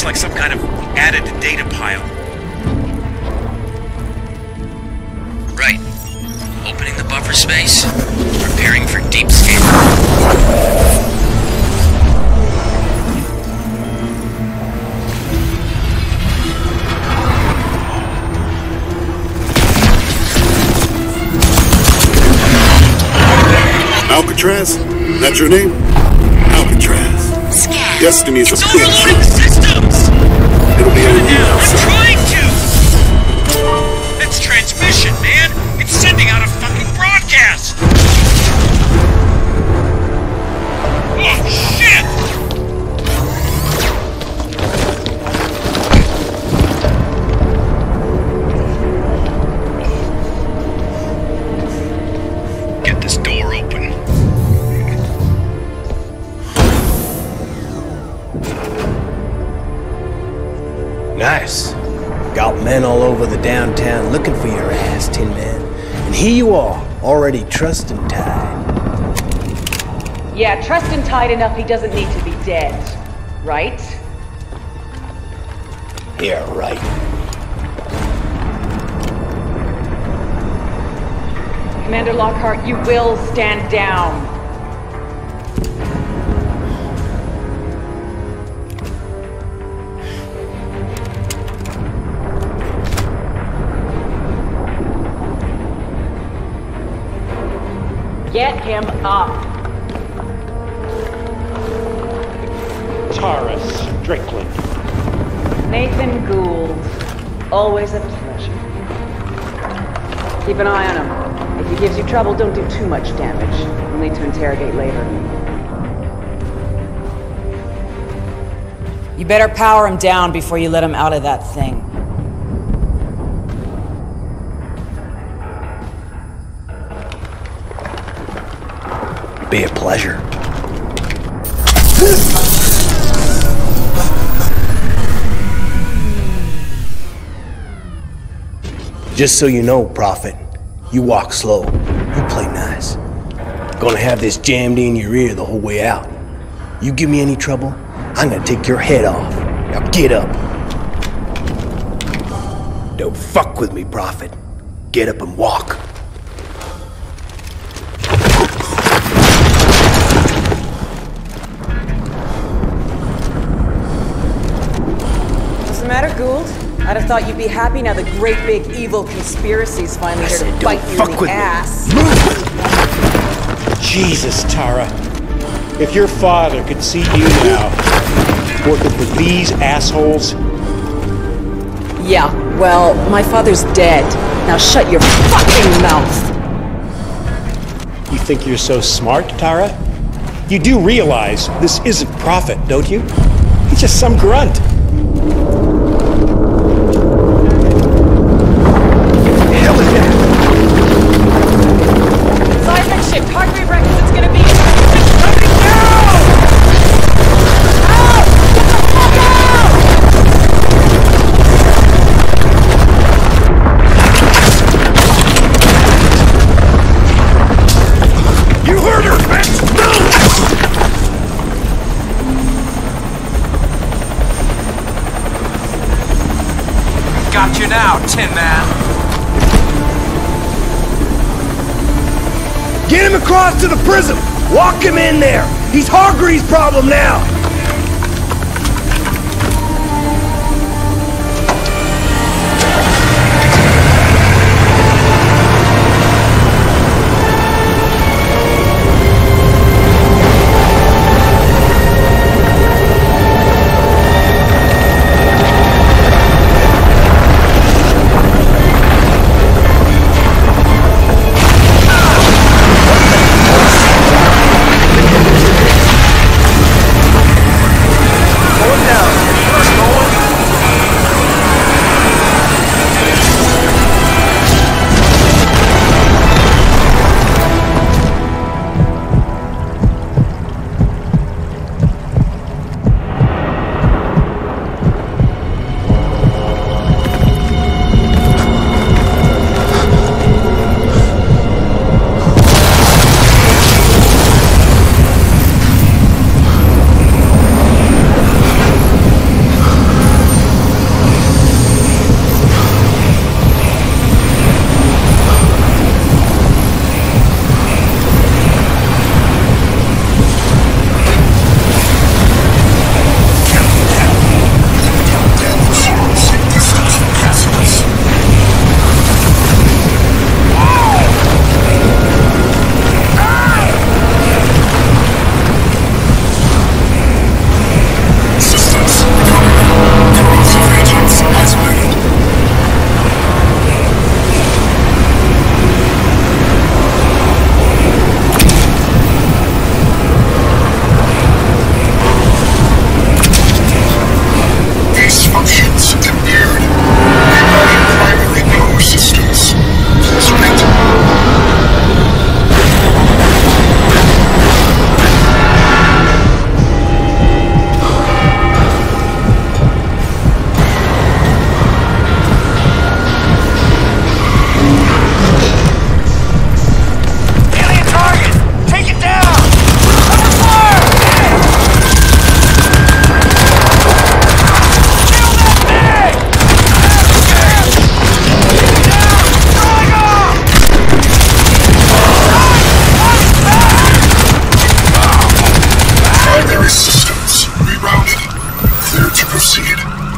Looks like some kind of added data pile. Right. Opening the buffer space. Preparing for deep scan. Alcatraz? That your name? Alcatraz. Scan. Destiny's a It's bitch. It'll be on you All over the downtown looking for your ass, Tin Man. And here you are, already trussed and tied. Yeah, trust him tight enough he doesn't need to be dead. Right? Yeah, right. Commander Lockhart, you will stand down. Get him up. Tara Strickland. Nathan Gould. Always a pleasure. Keep an eye on him. If he gives you trouble, don't do too much damage. We'll need to interrogate later. You better power him down before you let him out of that thing. Be a pleasure. Just so you know, Prophet, you walk slow. You play nice. Gonna have this jammed in your ear the whole way out. You give me any trouble, I'm gonna take your head off. Now get up. Don't fuck with me, Prophet. Get up and walk. Matter, Gould? I'd have thought you'd be happy now the great big evil conspiracy's finally I here said to bite you in the with me. ass. Jesus, Tara. If your father could see you now, working for these assholes, Yeah, well, my father's dead. Now shut your fucking mouth. you think you're so smart, Tara? You do realize this isn't Prophet, don't you? He's just some grunt. Tin Man. Get him across to the prism! Walk him in there! He's Hargreave's problem now! Yeah.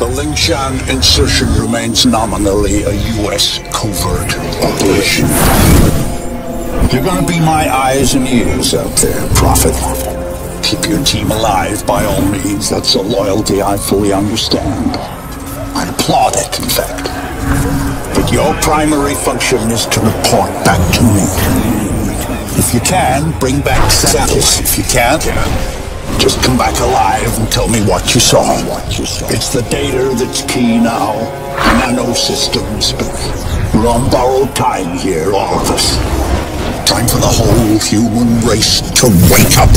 The Lingshan insertion remains nominally a U.S. covert operation. You're gonna be my eyes and ears out there, Prophet. Keep your team alive by all means. That's a loyalty I fully understand. I applaud it, in fact. But your primary function is to report back to me. If you can, bring back samples. If you can't, just come back alive and tell me what you saw. What you saw. It's the data that's key now. Nano systems, we're on borrowed time here, all of us. Time for the whole human race to wake up.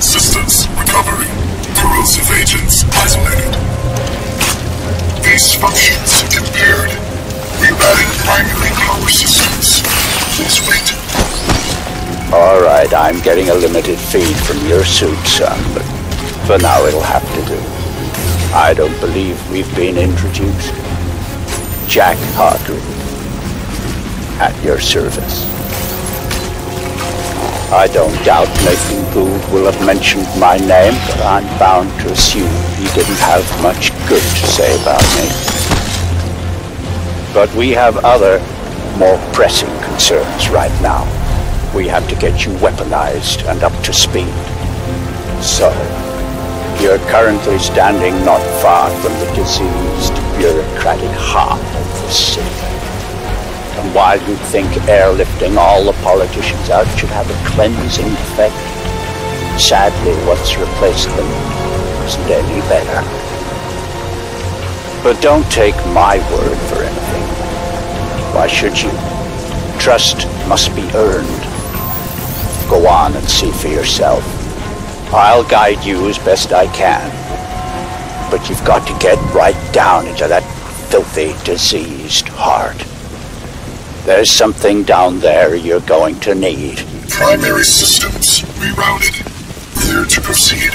Systems recovery. Corrosive agents isolated. Base functions impaired. Rerouting primary power systems. All right, I'm getting a limited feed from your suit, son, but for now it'll have to do. I don't believe we've been introduced. Jack Hargreave, at your service. I don't doubt Nathan Gould will have mentioned my name, but I'm bound to assume he didn't have much good to say about me. But we have other, more pressing concerns right now. We have to get you weaponized and up to speed. So, you're currently standing not far from the diseased, bureaucratic heart of the city. And while you think airlifting all the politicians out should have a cleansing effect, sadly what's replaced them isn't any better. But don't take my word for anything. Why should you? Trust must be earned. Go on and see for yourself. I'll guide you as best I can. But you've got to get right down into that filthy, diseased heart. There's something down there you're going to need. Primary systems rerouted. Clear to proceed.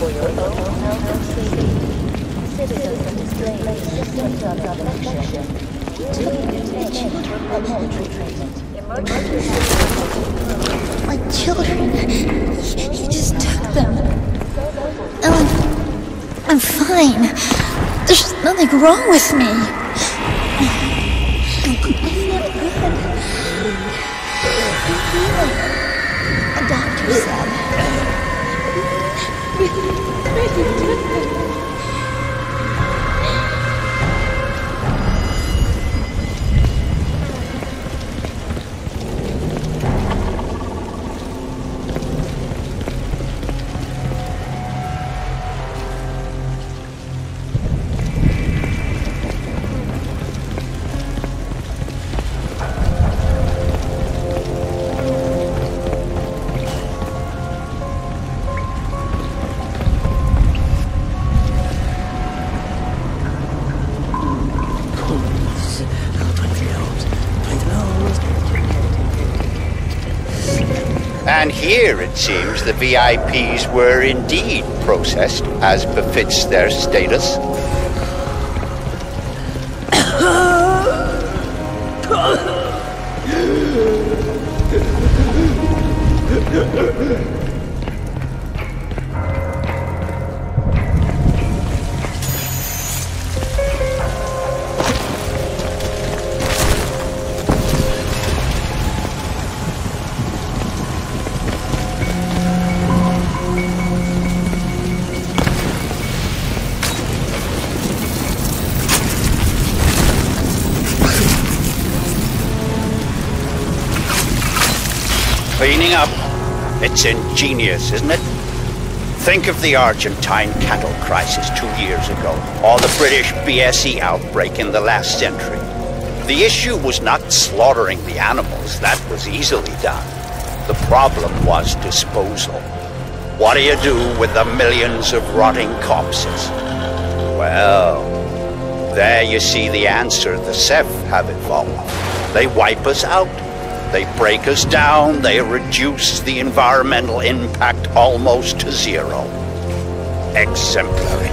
For your own safety, citizens display systems of protection. Do you take elementary treatment? My children. He just took them. Ellen, I'm fine. There's nothing wrong with me. I feel good. A doctor said. Here it seems the VIPs were indeed processed as befits their status. Cleaning up. It's ingenious, isn't it? Think of the Argentine cattle crisis two years ago, or the British BSE outbreak in the last century. The issue was not slaughtering the animals, that was easily done. The problem was disposal. What do you do with the millions of rotting corpses? Well, there you see the answer the Ceph have evolved. They wipe us out. They break us down. They reduce the environmental impact almost to zero. Exemplary.